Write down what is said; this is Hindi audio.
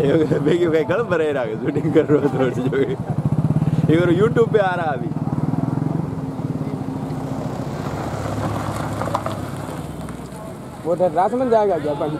ये बेगी कहीं गलत बने रहा शूटिंग कर रहे हो तो थोड़ी सी जो ये यूट्यूब पे आ रहा अभी। वो तो रात में जाएगा क्या? पानी